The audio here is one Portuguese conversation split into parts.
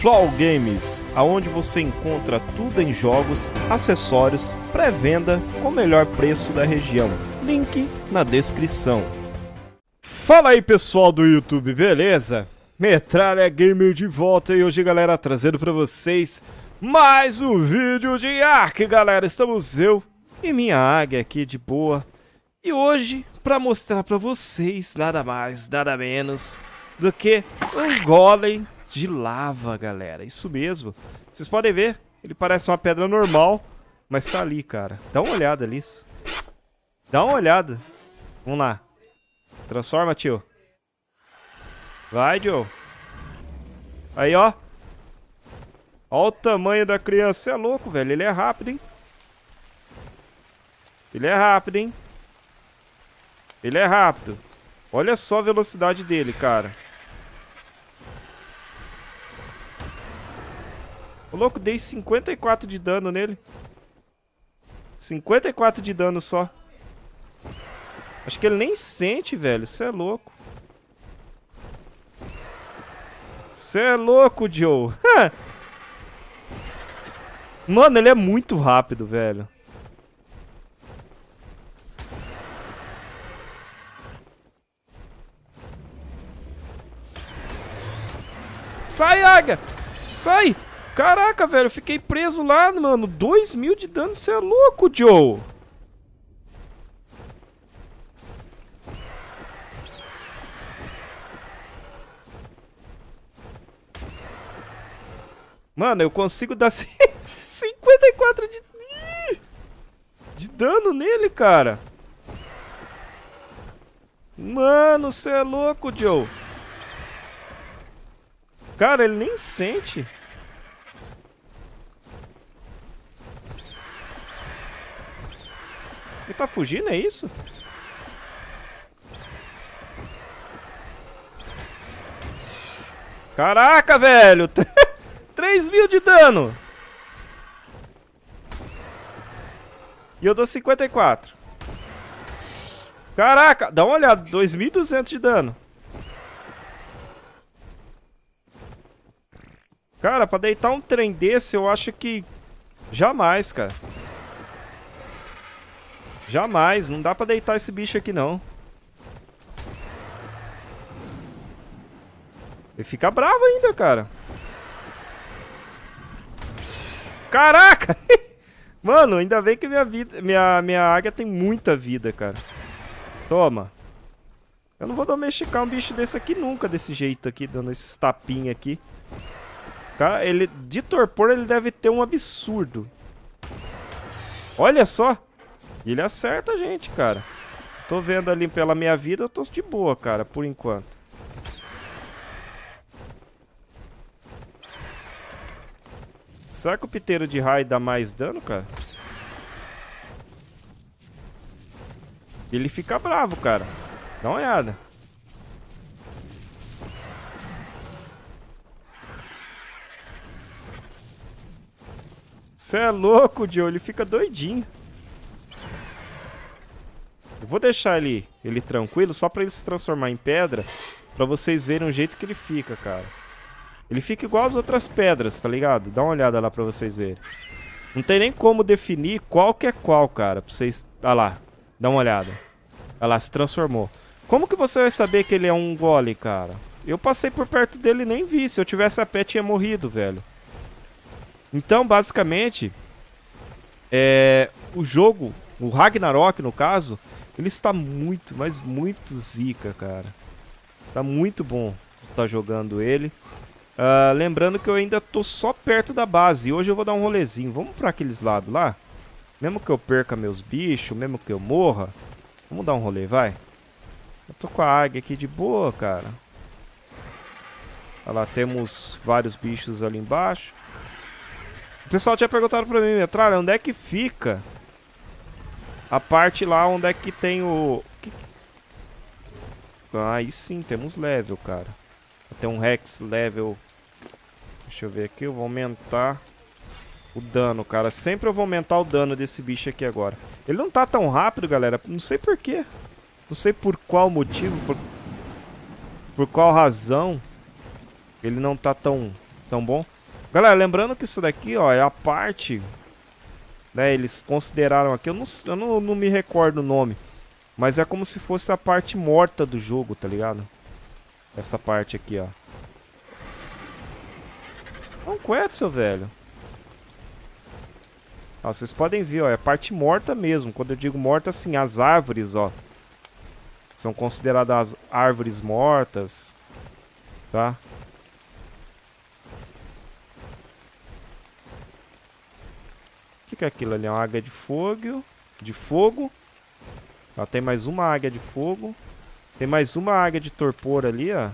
Flow Games, aonde você encontra tudo em jogos, acessórios, pré-venda com o melhor preço da região. Link na descrição. Fala aí pessoal do YouTube, beleza? Metralha Gamer de volta e hoje galera trazendo para vocês mais um vídeo de Ark, galera. Estamos eu e minha águia aqui de boa. E hoje para mostrar para vocês nada mais, nada menos do que um golem de lava, galera. Isso mesmo. Vocês podem ver, ele parece uma pedra normal, mas tá ali, cara. Dá uma olhada ali. Dá uma olhada. Vamos lá. Transforma, tio. Vai, Joe. Aí, ó. Olha o tamanho da criança. Você é louco, velho. Ele é rápido, hein? Ele é rápido, hein? Ele é rápido. Olha só a velocidade dele, cara. O louco, dei 54 de dano nele. 54 de dano só. Acho que ele nem sente, velho. Você é louco. Você é louco, Joe. Mano, ele é muito rápido, velho. Sai, Águia! Sai! Caraca, velho, eu fiquei preso lá, mano. 2 mil de dano, você é louco, Joe. Mano, eu consigo dar 54 de... De dano nele, cara. Mano, você é louco, Joe. Cara, ele nem sente. Ele tá fugindo, é isso? Caraca, velho! 3 mil de dano! E eu dou 54. Caraca, dá uma olhada, 2.200 de dano. Cara, pra deitar um trem desse, eu acho que... Jamais, cara. Jamais, não dá pra deitar esse bicho aqui não. Ele fica bravo ainda, cara. Caraca! Mano, ainda bem que minha vida, minha, minha águia tem muita vida, cara. Toma. Eu não vou domesticar um bicho desse aqui nunca, desse jeito aqui, dando esses tapinhos aqui. Cara, ele, de torpor ele deve ter um absurdo. Olha só. Ele acerta a gente, cara. Tô vendo ali pela minha vida, eu tô de boa, cara, por enquanto. Será que o piteiro de raio dá mais dano, cara? Ele fica bravo, cara. Dá uma olhada. Você é louco, Joe. Ele fica doidinho. Eu vou deixar ele, ele tranquilo só pra ele se transformar em pedra. Pra vocês verem o jeito que ele fica, cara. Ele fica igual as outras pedras, tá ligado? Dá uma olhada lá pra vocês verem. Não tem nem como definir qual que é qual, cara. Pra vocês... Olha lá. Dá uma olhada. Olha lá, se transformou. Como que você vai saber que ele é um gole, cara? Eu passei por perto dele e nem vi. Se eu tivesse a pé, tinha morrido, velho. Então, basicamente... É... O jogo, o Ragnarok, no caso ele está muito, mas muito zica, cara. Tá muito bom estar tá jogando ele. Uh, lembrando que eu ainda tô só perto da base. Hoje eu vou dar um rolezinho. Vamos para aqueles lados lá? Mesmo que eu perca meus bichos, mesmo que eu morra. Vamos dar um rolê, vai. Eu tô com a águia aqui de boa, cara. Olha lá, temos vários bichos ali embaixo. O pessoal tinha perguntado pra mim, Metralha, onde é que fica a parte lá onde é que tem o... Aí sim, temos level, cara. Tem um Rex level... Deixa eu ver aqui, eu vou aumentar o dano, cara. Sempre eu vou aumentar o dano desse bicho aqui agora. Ele não tá tão rápido, galera. Não sei porquê. Não sei por qual motivo, por, por qual razão ele não tá tão tão bom. Galera, lembrando que isso daqui, ó, é a parte... Né, eles consideraram aqui, eu não, eu não, não me recordo o nome. Mas é como se fosse a parte morta do jogo, tá ligado? Essa parte aqui, ó. Não, é, seu velho? Ó, vocês podem ver, ó, é a parte morta mesmo. Quando eu digo morta, assim, as árvores, ó. São consideradas árvores mortas, tá? Que, é aquilo ali? É uma águia de fogo. De fogo. Ó, tem mais uma águia de fogo. Tem mais uma águia de torpor ali, ó.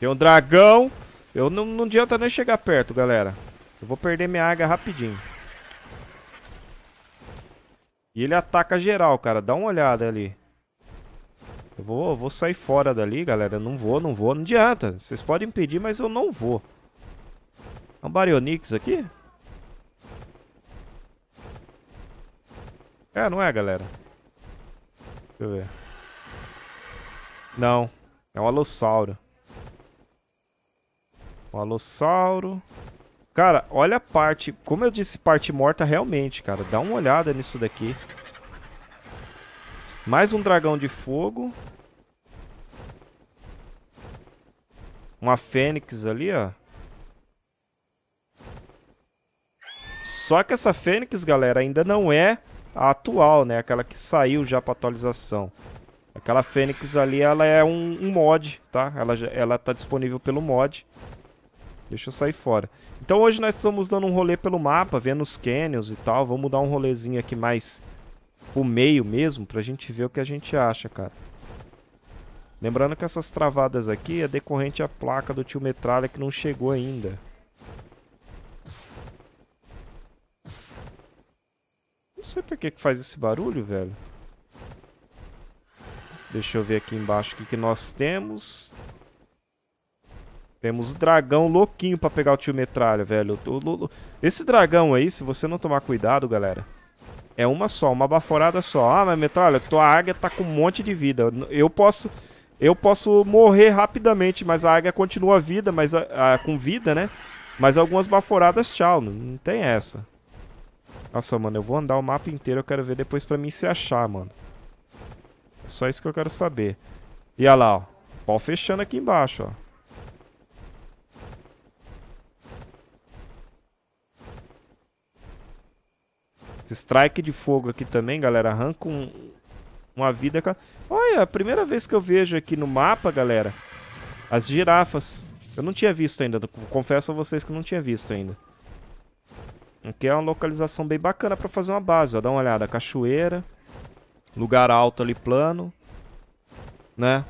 Tem um dragão. Eu não, não adianta nem chegar perto, galera. Eu vou perder minha águia rapidinho. E ele ataca geral, cara. Dá uma olhada ali. Eu vou, eu vou sair fora dali, galera. Não vou, não vou. Não adianta. Vocês podem impedir, mas eu não vou. É um Baryonyx aqui? É, não é, galera? Deixa eu ver. Não. É um alossauro. Um alossauro. Cara, olha a parte... Como eu disse, parte morta realmente, cara. Dá uma olhada nisso daqui. Mais um dragão de fogo. Uma fênix ali, ó. Só que essa fênix, galera, ainda não é a atual, né? Aquela que saiu já para atualização. Aquela Fênix ali, ela é um, um, mod, tá? Ela, ela tá disponível pelo mod. Deixa eu sair fora. Então hoje nós estamos dando um rolê pelo mapa, vendo os canyons e tal. Vamos dar um rolezinho aqui mais pro meio mesmo, pra gente ver o que a gente acha, cara. Lembrando que essas travadas aqui é decorrente à placa do tio Metralha que não chegou ainda. Sei por que, faz esse barulho, velho. Deixa eu ver aqui embaixo o que, que nós temos. Temos o dragão louquinho pra pegar o tio metralha, velho. Esse dragão aí, se você não tomar cuidado, galera, é uma só, uma baforada só. Ah, mas metralha, tua águia tá com um monte de vida. Eu posso... Eu posso morrer rapidamente, mas a águia continua vida, mas a, a, com vida, né? Mas algumas baforadas, tchau. Não, não tem essa. Nossa, mano, eu vou andar o mapa inteiro, eu quero ver depois pra mim se achar, mano. É só isso que eu quero saber. E olha lá, ó. Pau fechando aqui embaixo, ó. Strike de fogo aqui também, galera, arranca um, uma vida... Olha, a primeira vez que eu vejo aqui no mapa, galera, as girafas. Eu não tinha visto ainda, confesso a vocês que eu não tinha visto ainda. Aqui é uma localização bem bacana para fazer uma base, ó. Dá uma olhada, cachoeira, lugar alto ali plano, né?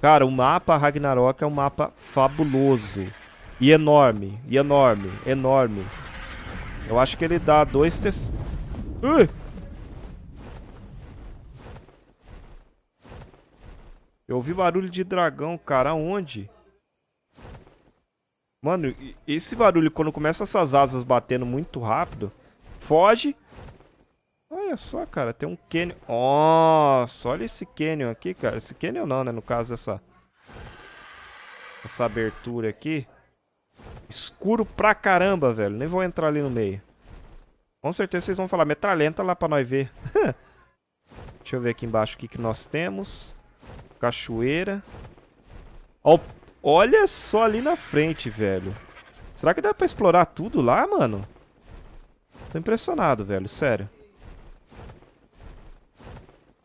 Cara, o mapa Ragnarok é um mapa fabuloso. E enorme, e enorme, enorme. Eu acho que ele dá dois tes... Ui! Eu ouvi barulho de dragão, cara. Aonde? Mano, esse barulho, quando começa essas asas batendo muito rápido, foge. Olha só, cara, tem um canyon. Nossa, olha esse canyon aqui, cara. Esse canyon não, né? No caso, essa... Essa abertura aqui. Escuro pra caramba, velho. Nem vou entrar ali no meio. Com certeza vocês vão falar, metralhenta lá pra nós ver. Deixa eu ver aqui embaixo o que, que nós temos. Cachoeira. Ó o Olha só ali na frente, velho. Será que dá pra explorar tudo lá, mano? Tô impressionado, velho, sério.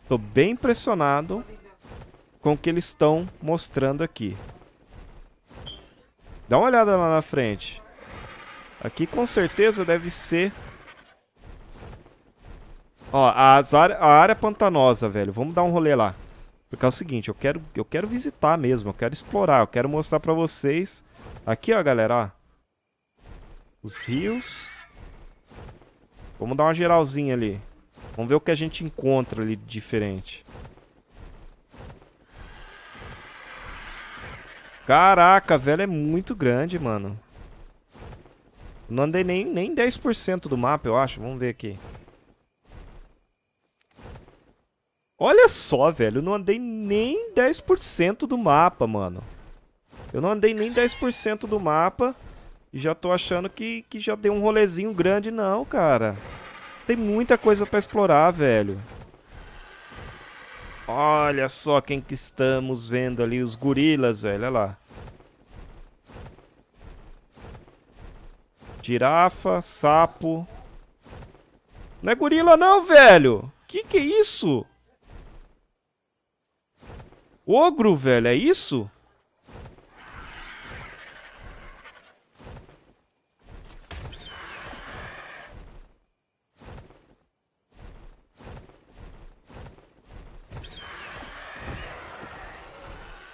Tô bem impressionado com o que eles estão mostrando aqui. Dá uma olhada lá na frente. Aqui com certeza deve ser... Ó, a área pantanosa, velho. Vamos dar um rolê lá. Porque é o seguinte, eu quero, eu quero visitar mesmo, eu quero explorar, eu quero mostrar pra vocês. Aqui, ó, galera, ó. Os rios. Vamos dar uma geralzinha ali. Vamos ver o que a gente encontra ali de diferente. Caraca, velho, é muito grande, mano. Não andei nem, nem 10% do mapa, eu acho. Vamos ver aqui. Olha só, velho. Eu não andei nem 10% do mapa, mano. Eu não andei nem 10% do mapa. E já tô achando que, que já deu um rolezinho grande. Não, cara. Tem muita coisa pra explorar, velho. Olha só quem que estamos vendo ali. Os gorilas, velho. Olha lá. Girafa, sapo. Não é gorila não, velho. Que que é isso? Ogro, velho, é isso?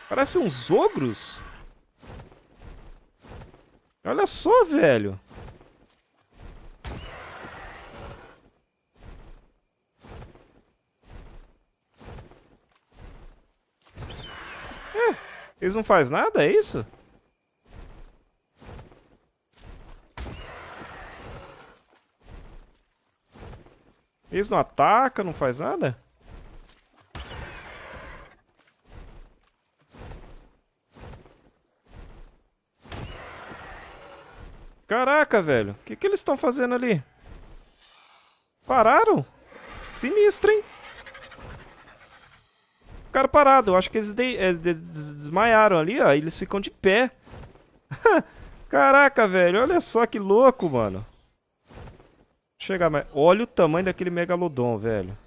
Parece uns ogros. Olha só, velho. Eles não fazem nada, é isso? Eles não atacam, não faz nada? Caraca, velho. O que, que eles estão fazendo ali? Pararam? Sinistro, hein? Ficaram parados. Eu acho que eles de, é, desmaiaram ali, ó. eles ficam de pé. Caraca, velho. Olha só que louco, mano. Chegar mais. Olha o tamanho daquele megalodon, velho.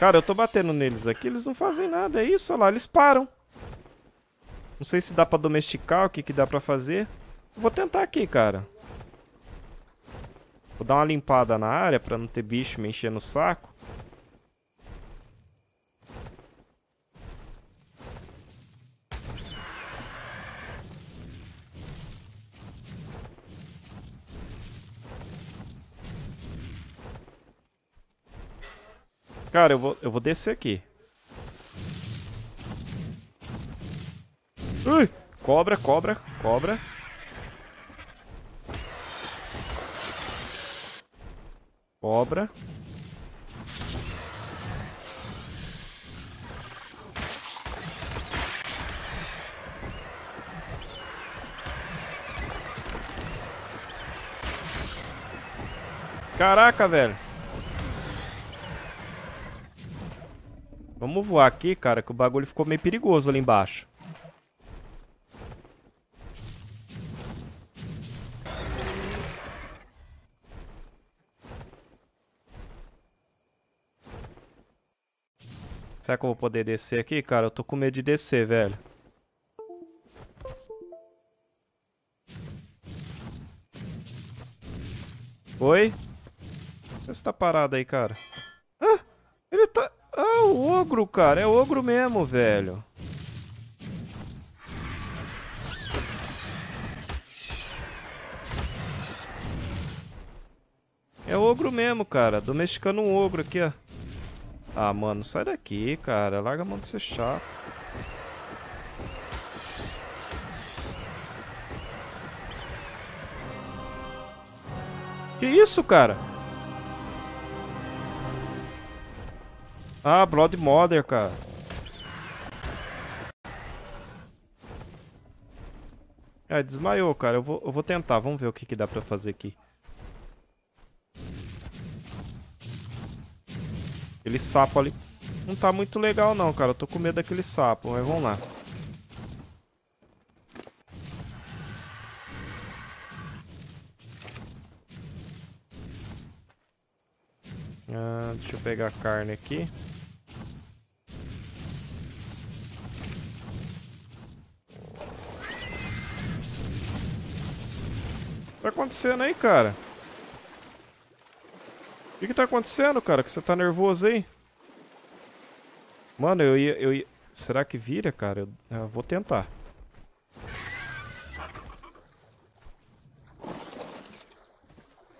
Cara, eu tô batendo neles aqui, eles não fazem nada, é isso, olha lá, eles param. Não sei se dá pra domesticar, o que, que dá pra fazer. Vou tentar aqui, cara. Vou dar uma limpada na área pra não ter bicho me enchendo o saco. Cara, eu vou, eu vou descer aqui. Ui! Cobra, cobra, cobra. Cobra. Caraca, velho. Vamos voar aqui, cara, que o bagulho ficou meio perigoso ali embaixo. Será que eu vou poder descer aqui, cara? Eu tô com medo de descer, velho. Oi? Você tá parado aí, cara. Ah! Ele tá... Ah, o ogro, cara. É ogro mesmo, velho. É ogro mesmo, cara. Domesticando um ogro aqui, ó. Ah, mano, sai daqui, cara. Larga a mão de ser chato. Que isso, cara? Ah, Blood Mother, cara. Ah, desmaiou, cara. Eu vou, eu vou tentar. Vamos ver o que, que dá pra fazer aqui. Aquele sapo ali não tá muito legal não, cara. Eu tô com medo daquele sapo, mas vamos lá. Ah, deixa eu pegar a carne aqui. Tá acontecendo aí, cara? que que tá acontecendo, cara? Que você tá nervoso aí? Mano, eu ia, eu ia... Será que vira, cara? Eu, eu vou tentar.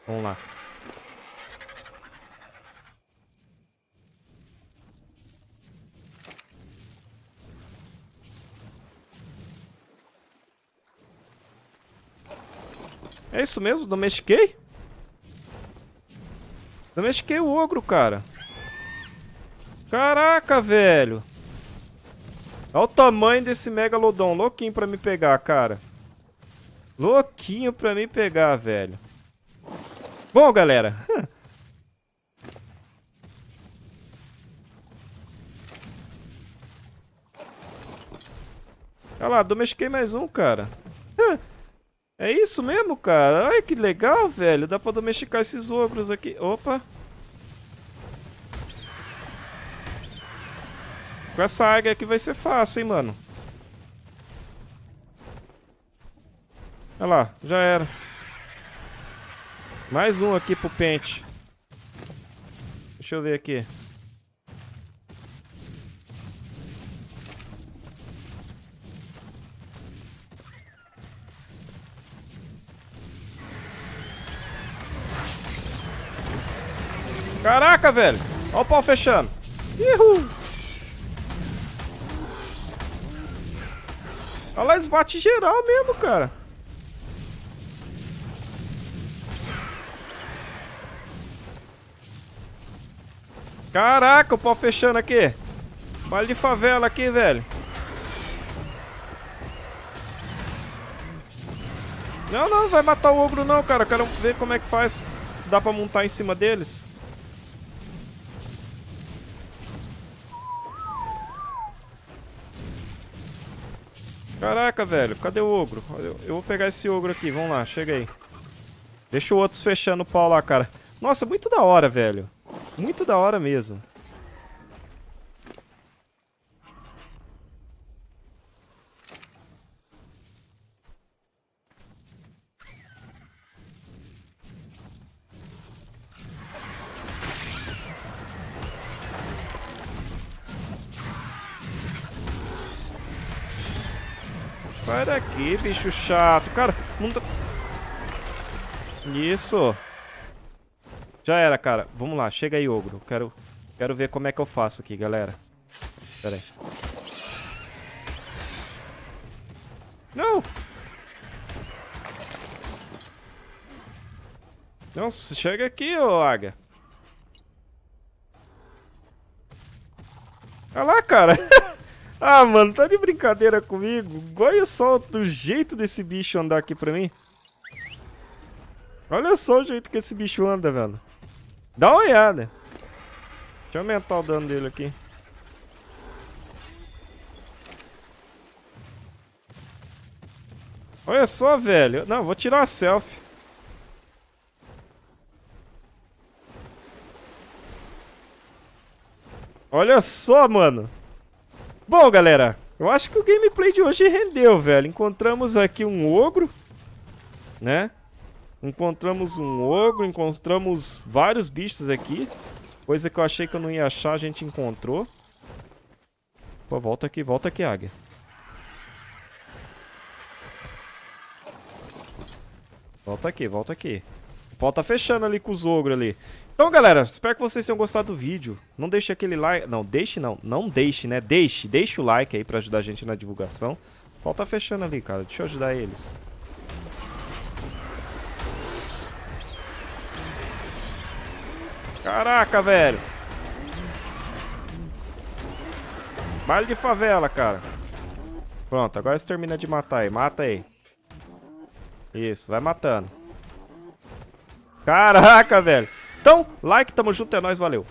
Vamos lá. É isso mesmo? Domestiquei? Domestiquei o ogro, cara. Caraca, velho. Olha o tamanho desse megalodon. Louquinho pra me pegar, cara. Louquinho pra me pegar, velho. Bom, galera. Olha lá, domestiquei mais um, cara. É isso mesmo, cara? Olha que legal, velho. Dá pra domesticar esses ogros aqui. Opa. Com essa águia aqui vai ser fácil, hein, mano. Olha lá, já era. Mais um aqui pro pente. Deixa eu ver aqui. Caraca, velho. Olha o pau fechando. Uhul. Olha lá, eles batem geral mesmo, cara. Caraca, o pau fechando aqui. Baile de favela aqui, velho. Não, não, vai matar o ogro não, cara. Eu quero ver como é que faz. Se dá pra montar em cima deles. Caraca, velho. Cadê o ogro? Eu vou pegar esse ogro aqui. Vamos lá, chega aí. Deixa o outros fechando o pau lá, cara. Nossa, muito da hora, velho. Muito da hora mesmo. Daqui, bicho chato. Cara, não dá... Isso. Já era, cara. Vamos lá, chega aí, ogro. Quero, quero ver como é que eu faço aqui, galera. Pera aí. Não! Não, chega aqui, ô águia. Olha lá, cara. ah, mano, tá de brincadeira comigo? Olha só do jeito desse bicho andar aqui pra mim. Olha só o jeito que esse bicho anda, velho. Dá uma olhada. Deixa eu aumentar o dano dele aqui. Olha só, velho. Não, vou tirar a selfie. Olha só, mano. Bom, galera. Eu acho que o gameplay de hoje rendeu, velho. Encontramos aqui um ogro. Né? Encontramos um ogro, encontramos vários bichos aqui. Coisa que eu achei que eu não ia achar, a gente encontrou. Pô, volta aqui, volta aqui, águia. Volta aqui, volta aqui. Pau tá fechando ali com os ogros ali. Então, galera, espero que vocês tenham gostado do vídeo. Não deixe aquele like... Não, deixe não. Não deixe, né? Deixe. Deixe o like aí pra ajudar a gente na divulgação. O pau tá fechando ali, cara. Deixa eu ajudar eles. Caraca, velho. Baile de favela, cara. Pronto, agora você termina de matar aí. Mata aí. Isso, vai matando. Caraca, velho. Então, like, tamo junto, é nóis, valeu.